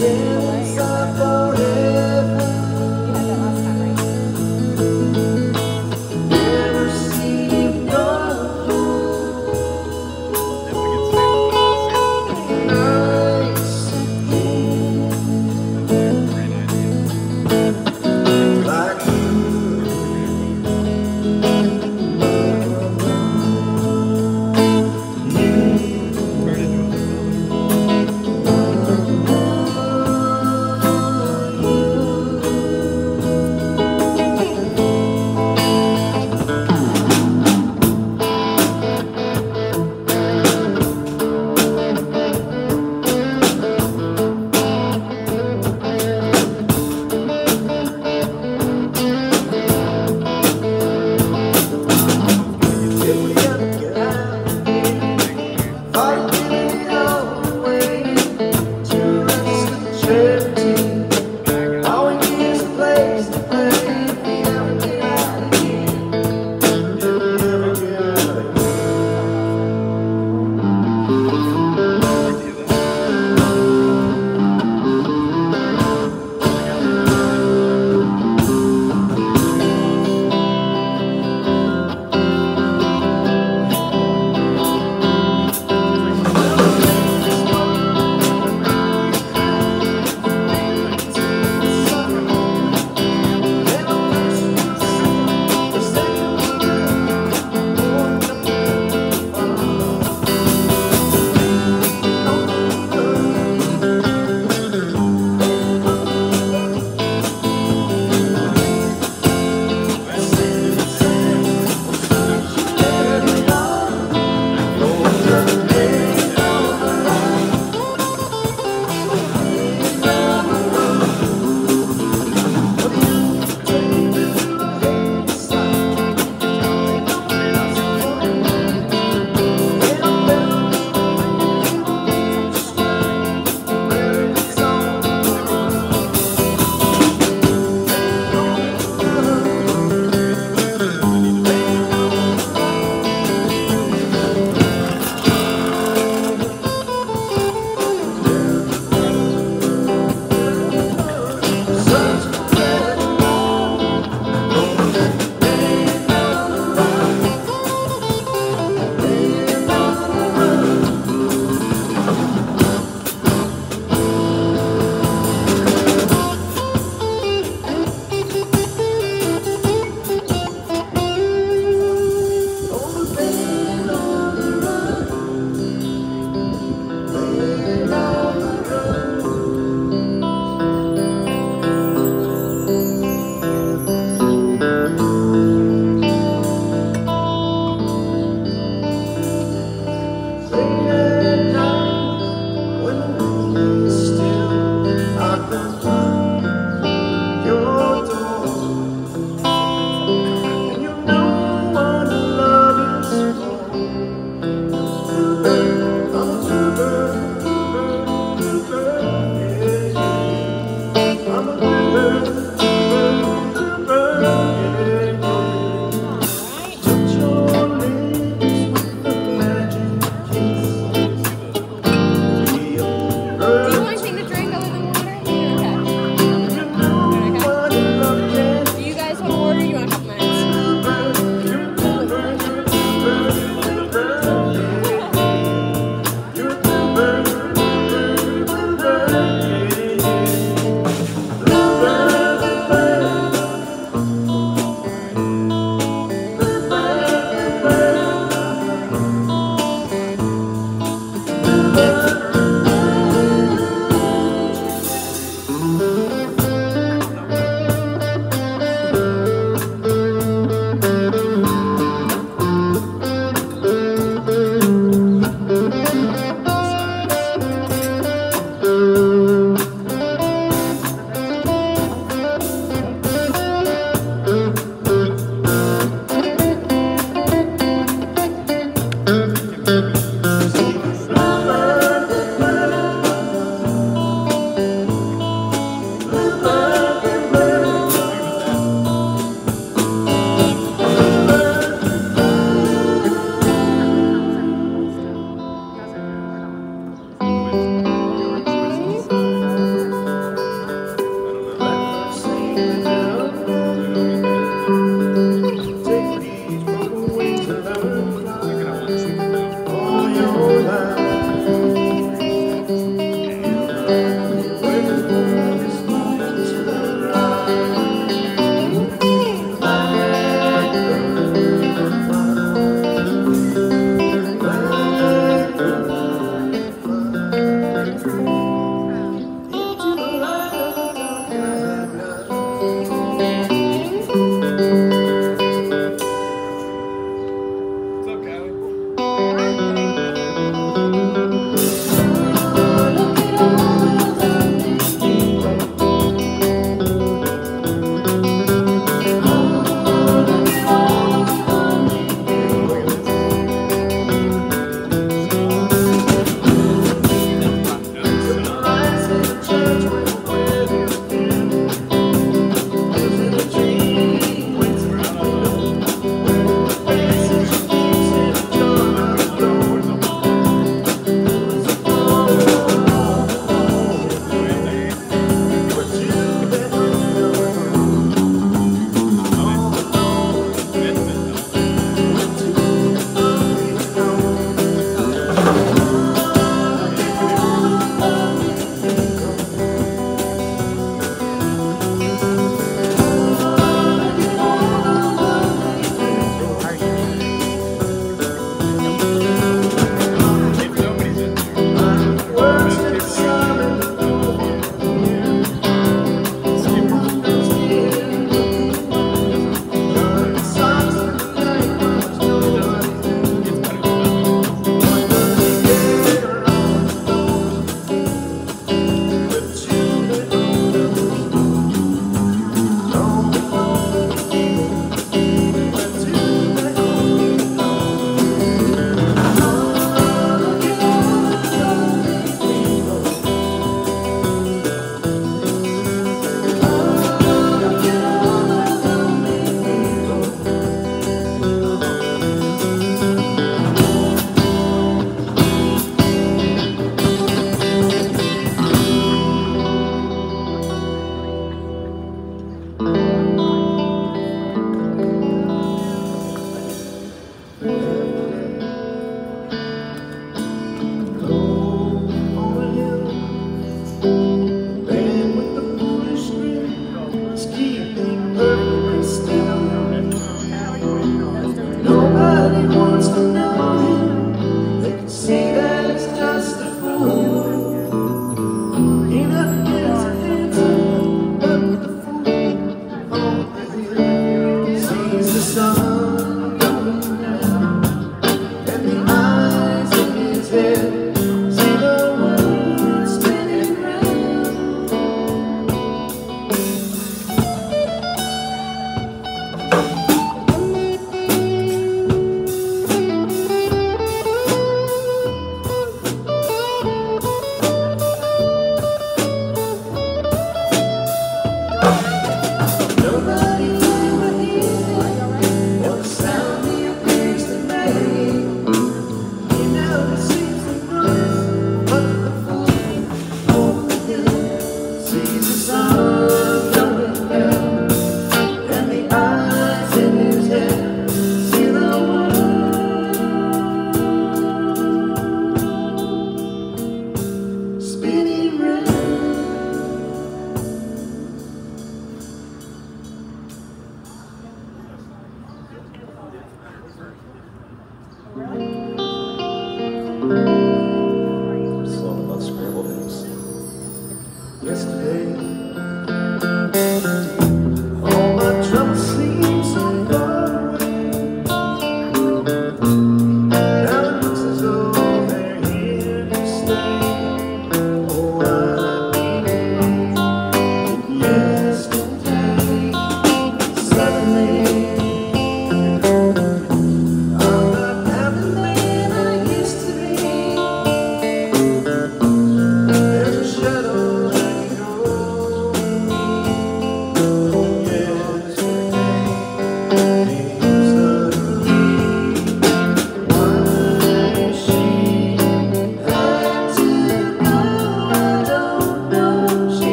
yourself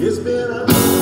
Esperar.